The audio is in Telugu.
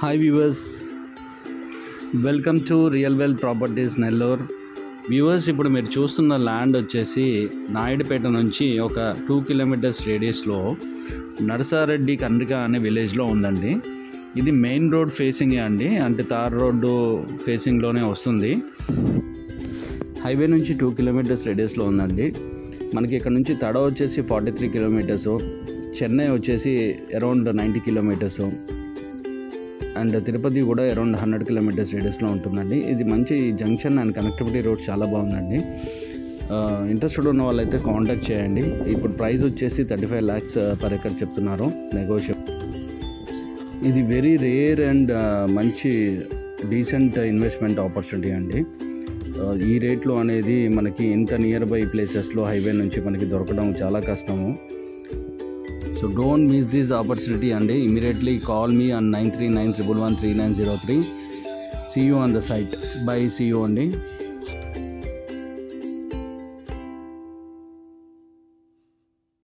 Hi viewers welcome to Real Well Properties Nellore viewers ఇప్పుడు మీరు చూస్తున్న ల్యాండ్ వచ్చేసి నాయుడుపేట నుంచి ఒక టూ కిలోమీటర్స్ రేడియస్లో నరసారెడ్డి కండ్రిక అనే విలేజ్లో ఉందండి. ఇది మెయిన్ రోడ్ ఫేసింగే అండి. అంటే తార్ రోడ్డు ఫేసింగ్లోనే వస్తుంది. హైవే నుంచి టూ కిలోమీటర్స్ రేడియస్లో ఉందండి. మనకి ఇక్కడ నుంచి తడ వచ్చేసి ఫార్టీ త్రీ కిలోమీటర్స్ చెన్నై వచ్చేసి around ninety kilometres and Tirupati కూడా అరౌండ్ హండ్రెడ్ కిలోమీటర్స్ రేడియస్లో ఉంటుందండి. ఇది మంచి జంక్షన్ అండ్ కనెక్టివిటీ రోడ్ చాలా బాగుందండి. ఇంట్రెస్టెడ్ ఉన్న వాళ్ళైతే కాంటాక్ట్ చేయండి. ఇప్పుడు ప్రైస్ వచ్చేసి thirty five lakhs per acre చెప్తున్నారు నెగోషియబుల్. ఇది వెరీ రేర్ అండ్ మంచి డీసెంట్ ఇన్వెస్ట్మెంట్ ఆపర్చునిటీ అండి. ఈ రేట్లో అనేది మనకి ఇంత నియర్ బై ప్లేసెస్లో హైవే నుంచి మనకి దొరకడం చాలా కష్టము. so don't miss this opportunity అండి immediately call me on nine three nine triple one three nine zero three see you on the site bye see you అండి